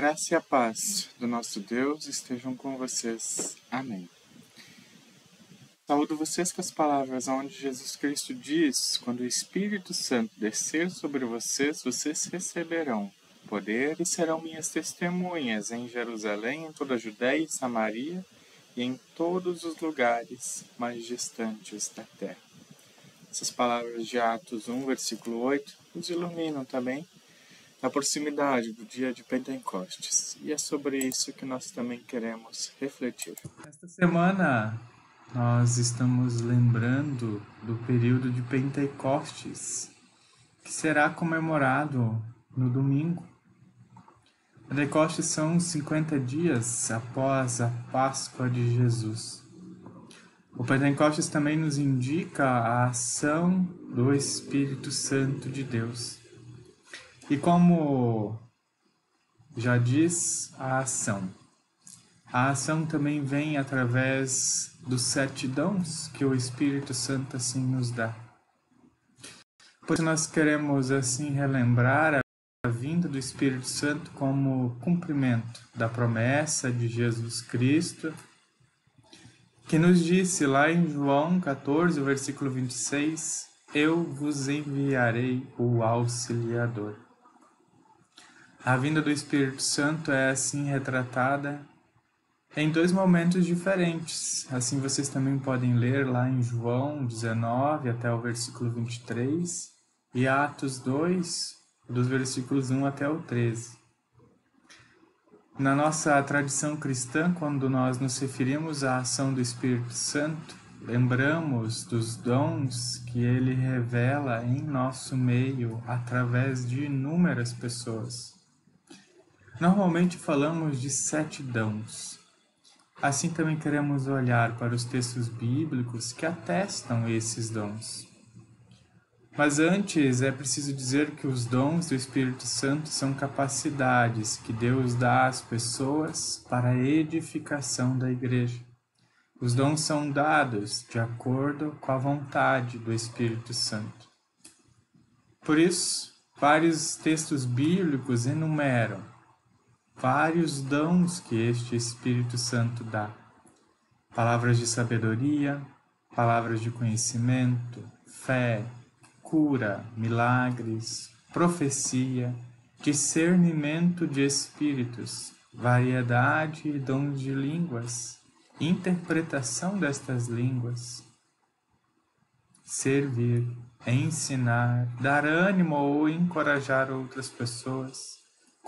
graça e a paz do nosso Deus estejam com vocês. Amém. Saúdo vocês com as palavras onde Jesus Cristo diz: Quando o Espírito Santo descer sobre vocês, vocês receberão poder e serão minhas testemunhas em Jerusalém, em toda a Judéia e Samaria e em todos os lugares mais distantes da terra. Essas palavras de Atos 1, versículo 8, nos iluminam também na proximidade do dia de Pentecostes. E é sobre isso que nós também queremos refletir. Esta semana nós estamos lembrando do período de Pentecostes, que será comemorado no domingo. Pentecostes são 50 dias após a Páscoa de Jesus. O Pentecostes também nos indica a ação do Espírito Santo de Deus. E como já diz a ação, a ação também vem através dos sete dons que o Espírito Santo assim nos dá. Pois nós queremos assim relembrar a vinda do Espírito Santo como cumprimento da promessa de Jesus Cristo, que nos disse lá em João 14, versículo 26, Eu vos enviarei o Auxiliador. A vinda do Espírito Santo é assim retratada em dois momentos diferentes. Assim vocês também podem ler lá em João 19 até o versículo 23 e Atos 2, dos versículos 1 até o 13. Na nossa tradição cristã, quando nós nos referimos à ação do Espírito Santo, lembramos dos dons que ele revela em nosso meio através de inúmeras pessoas. Normalmente falamos de sete dons. Assim também queremos olhar para os textos bíblicos que atestam esses dons. Mas antes é preciso dizer que os dons do Espírito Santo são capacidades que Deus dá às pessoas para a edificação da igreja. Os dons são dados de acordo com a vontade do Espírito Santo. Por isso, vários textos bíblicos enumeram vários dons que este Espírito Santo dá: palavras de sabedoria, palavras de conhecimento, fé, cura, milagres, profecia, discernimento de espíritos, variedade e dons de línguas, interpretação destas línguas, servir, ensinar, dar ânimo ou encorajar outras pessoas,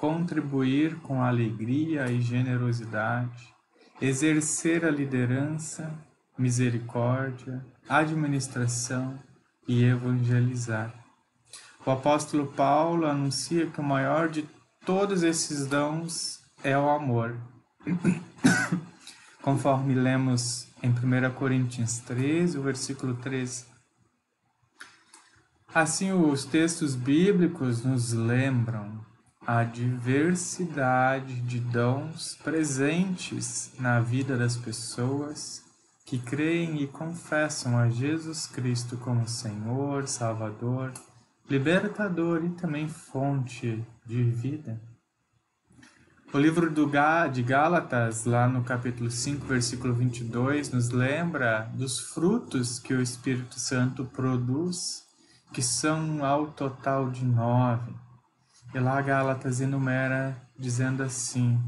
contribuir com alegria e generosidade, exercer a liderança, misericórdia, administração, e evangelizar. O apóstolo Paulo anuncia que o maior de todos esses dons é o amor. Conforme lemos em 1 Coríntios 13, o versículo 13. Assim, os textos bíblicos nos lembram a diversidade de dons presentes na vida das pessoas que creem e confessam a Jesus Cristo como Senhor, Salvador, libertador e também fonte de vida. O livro do de Gálatas, lá no capítulo 5, versículo 22, nos lembra dos frutos que o Espírito Santo produz, que são ao total de nove. E lá Gálatas enumera dizendo assim: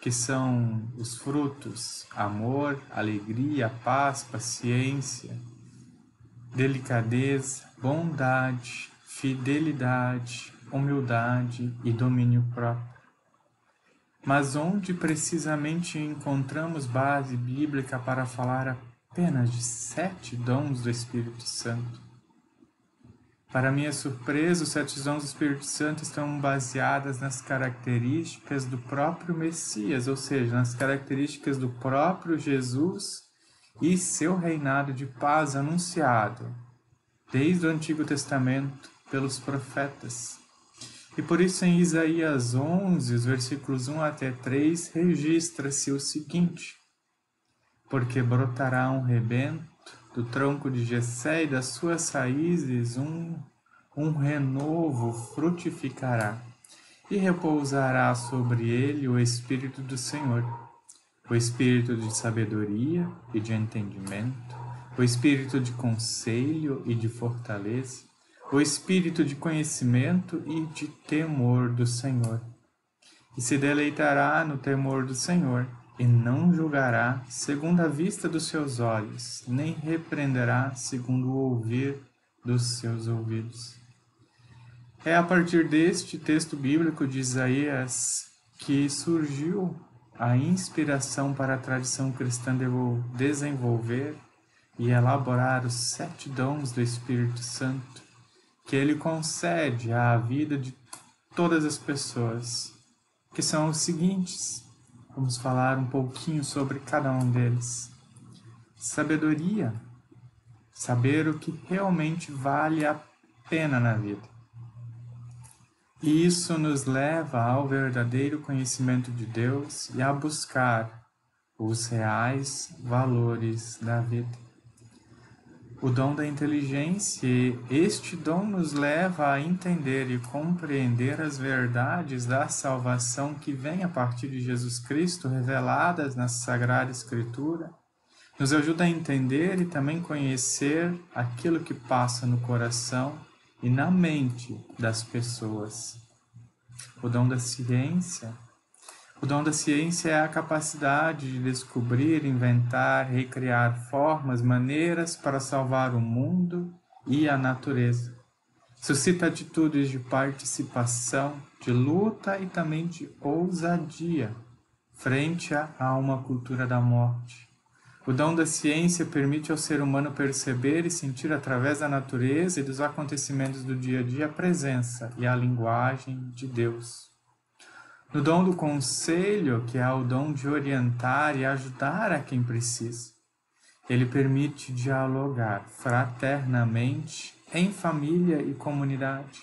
que são os frutos: amor, alegria, paz, paciência, delicadeza, bondade, fidelidade, humildade e domínio próprio. Mas onde precisamente encontramos base bíblica para falar apenas de sete dons do Espírito Santo? Para minha surpresa, os sete dons do Espírito Santo estão baseadas nas características do próprio Messias, ou seja, nas características do próprio Jesus e seu reinado de paz anunciado desde o Antigo Testamento pelos profetas. E por isso em Isaías 11, os versículos 1 até 3, registra-se o seguinte: Porque brotará um rebento do tronco de Jessé e das suas raízes um, um renovo frutificará. e repousará sobre ele o Espírito do Senhor, o Espírito de sabedoria e de entendimento, o Espírito de conselho e de fortaleza, o Espírito de conhecimento e de temor do Senhor. E se deleitará no temor do Senhor, e não julgará segundo a vista dos seus olhos, nem repreenderá segundo o ouvir dos seus ouvidos. É a partir deste texto bíblico de Isaías que surgiu a inspiração para a tradição cristã desenvolver e elaborar os sete dons do Espírito Santo que ele concede à vida de todas as pessoas, que são os seguintes. Vamos falar um pouquinho sobre cada um deles. Sabedoria, saber o que realmente vale a pena na vida. E isso nos leva ao verdadeiro conhecimento de Deus e a buscar os reais valores da vida. O dom da inteligência, este dom nos leva a entender e compreender as verdades da salvação que vem a partir de Jesus Cristo, reveladas na Sagrada Escritura. Nos ajuda a entender e também conhecer aquilo que passa no coração e na mente das pessoas. O dom da ciência. O dom da ciência é a capacidade de descobrir, inventar, recriar formas, maneiras para salvar o mundo e a natureza. Suscita atitudes de participação, de luta e também de ousadia frente a uma cultura da morte. O dom da ciência permite ao ser humano perceber e sentir através da natureza e dos acontecimentos do dia a dia a presença e a linguagem de Deus. No dom do conselho, que é o dom de orientar e ajudar a quem precisa, ele permite dialogar fraternamente em família e comunidade,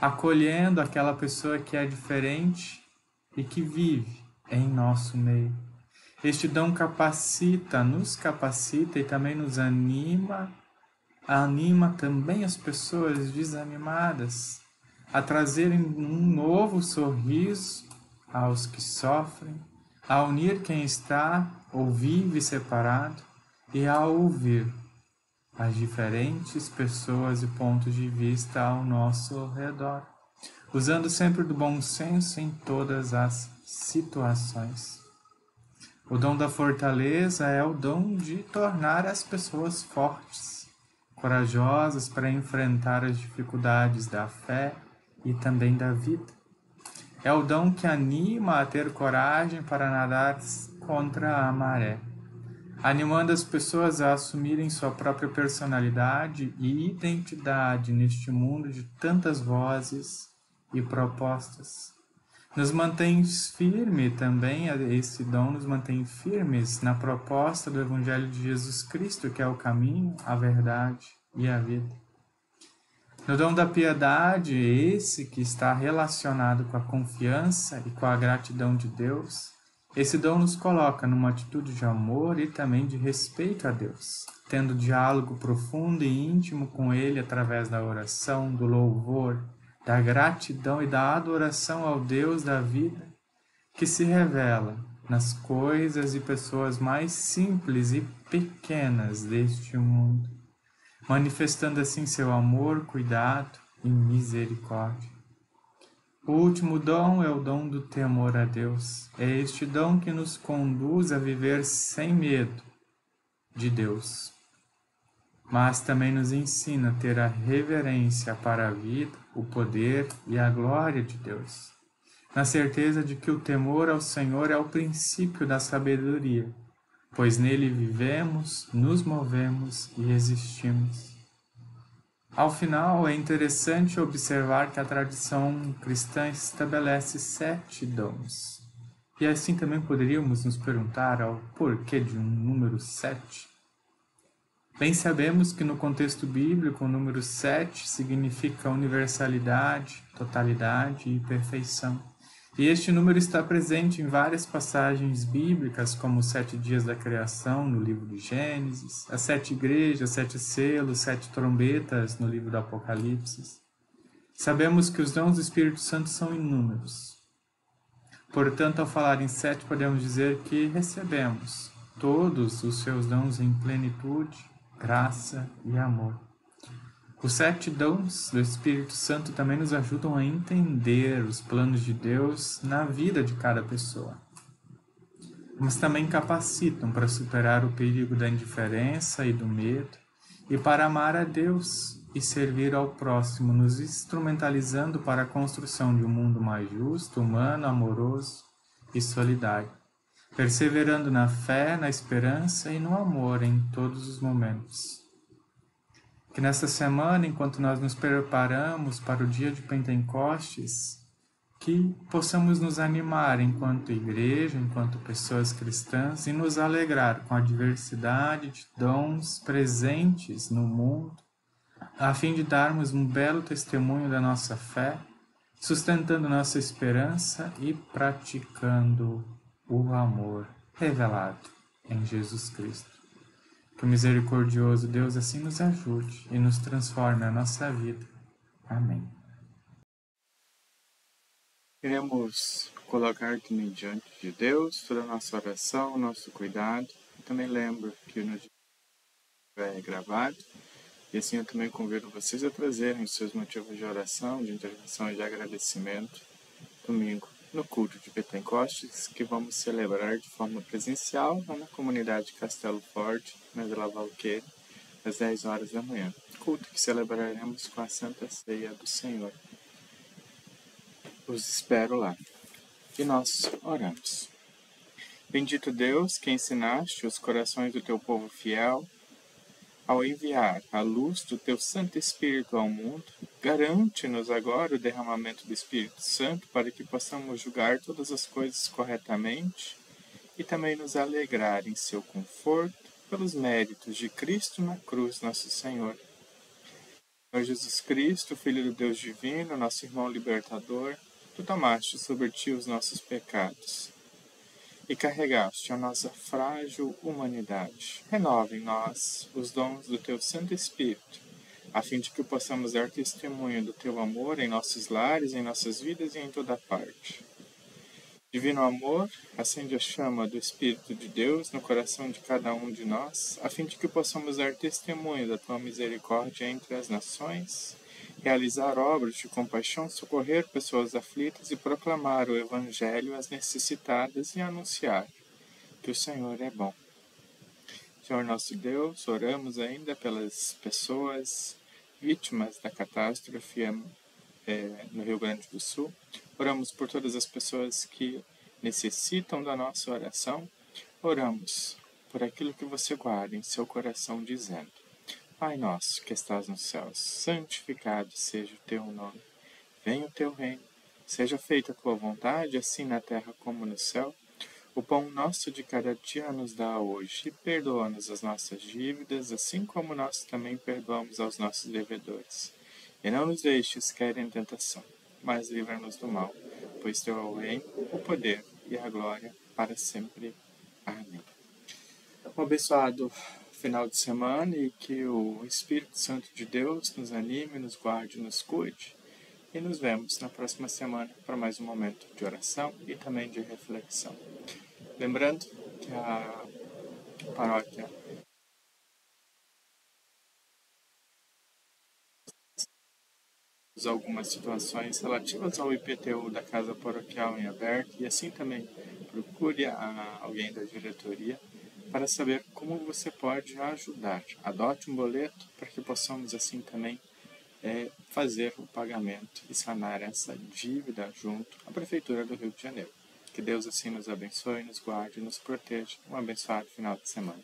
acolhendo aquela pessoa que é diferente e que vive em nosso meio. Este dom capacita, nos capacita e também nos anima, anima também as pessoas desanimadas a trazerem um novo sorriso aos que sofrem, a unir quem está ou vive separado e a ouvir as diferentes pessoas e pontos de vista ao nosso redor, usando sempre do bom senso em todas as situações. O dom da fortaleza é o dom de tornar as pessoas fortes, corajosas para enfrentar as dificuldades da fé e também da vida. É o dom que anima a ter coragem para nadar contra a maré, animando as pessoas a assumirem sua própria personalidade e identidade neste mundo de tantas vozes e propostas nos mantém firme também, esse dom nos mantém firmes na proposta do Evangelho de Jesus Cristo, que é o caminho, a verdade e a vida. No dom da piedade, esse que está relacionado com a confiança e com a gratidão de Deus, esse dom nos coloca numa atitude de amor e também de respeito a Deus, tendo diálogo profundo e íntimo com Ele através da oração, do louvor, da gratidão e da adoração ao Deus da vida que se revela nas coisas e pessoas mais simples e pequenas deste mundo, manifestando assim seu amor, cuidado e misericórdia. O último dom é o dom do temor a Deus. É este dom que nos conduz a viver sem medo de Deus, mas também nos ensina a ter a reverência para a vida o poder e a glória de Deus, na certeza de que o temor ao Senhor é o princípio da sabedoria, pois nele vivemos, nos movemos e existimos. Ao final, é interessante observar que a tradição cristã estabelece sete dons. E assim também poderíamos nos perguntar ao porquê de um número sete. Bem sabemos que no contexto bíblico o número 7 significa universalidade, totalidade e perfeição. E este número está presente em várias passagens bíblicas, como os sete dias da criação, no livro de Gênesis, as sete igrejas, sete selos, sete trombetas, no livro do Apocalipse. Sabemos que os dons do Espírito Santo são inúmeros. Portanto, ao falar em sete, podemos dizer que recebemos todos os seus dons em plenitude, graça e amor. Os sete dons do Espírito Santo também nos ajudam a entender os planos de Deus na vida de cada pessoa. Mas também capacitam para superar o perigo da indiferença e do medo e para amar a Deus e servir ao próximo, nos instrumentalizando para a construção de um mundo mais justo, humano, amoroso e solidário, perseverando na fé, na esperança e no amor em todos os momentos. Que nesta semana, enquanto nós nos preparamos para o dia de Pentecostes, que possamos nos animar enquanto igreja, enquanto pessoas cristãs e nos alegrar com a diversidade de dons presentes no mundo, a fim de darmos um belo testemunho da nossa fé, sustentando nossa esperança e praticando o amor revelado em Jesus Cristo. Que o misericordioso Deus assim nos ajude e nos transforme a nossa vida. Amém. Queremos colocar também diante de Deus toda a nossa oração, nosso cuidado. E também lembro que no dia é gravado. E assim eu também convido vocês a trazerem os seus motivos de oração, de intervenção e de agradecimento domingo no culto de Pentecostes, que vamos celebrar de forma presencial lá na comunidade Castelo Forte, na Valqueira, às 10 horas da manhã. Culto que celebraremos com a Santa Ceia do Senhor. Os espero lá. E nós oramos. Bendito Deus, que ensinaste os corações do teu povo fiel ao enviar a luz do teu Santo Espírito ao mundo, garante-nos agora o derramamento do Espírito Santo para que possamos julgar todas as coisas corretamente e também nos alegrar em seu conforto pelos méritos de Cristo na cruz, nosso Senhor. Senhor Jesus Cristo, Filho do Deus Divino, nosso irmão libertador, tu tomaste sobre ti os nossos pecados e carregaste a nossa frágil humanidade. Renova em nós os dons do teu Santo Espírito, a fim de que possamos dar testemunho do teu amor em nossos lares, em nossas vidas e em toda parte. Divino amor, acende a chama do Espírito de Deus no coração de cada um de nós, a fim de que possamos dar testemunho da tua misericórdia entre as nações realizar obras de compaixão, socorrer pessoas aflitas e proclamar o Evangelho às necessitadas e anunciar que o Senhor é bom. Senhor nosso Deus, oramos ainda pelas pessoas vítimas da catástrofe é, no Rio Grande do Sul. Oramos por todas as pessoas que necessitam da nossa oração. Oramos por aquilo que você guarda em seu coração, dizendo: Pai nosso que estás nos céus, santificado seja o teu nome. Venha o teu reino. Seja feita a tua vontade, assim na terra como no céu. O pão nosso de cada dia nos dá hoje, e perdoa-nos as nossas dívidas, assim como nós também perdoamos aos nossos devedores. E não nos deixes cair em tentação, mas livra-nos do mal, pois teu é o reino, o poder e a glória para sempre. Amém. Um abençoado final de semana e que o Espírito Santo de Deus nos anime, nos guarde, nos cuide. E nos vemos na próxima semana para mais um momento de oração e também de reflexão. Lembrando que a paróquia algumas situações relativas ao IPTU da Casa Paroquial em aberto e assim também procure alguém da diretoria para saber como você pode ajudar. Adote um boleto para que possamos assim também é, fazer o pagamento e sanar essa dívida junto à Prefeitura do Rio de Janeiro. Que Deus assim nos abençoe, nos guarde e nos proteja. Um abençoado final de semana.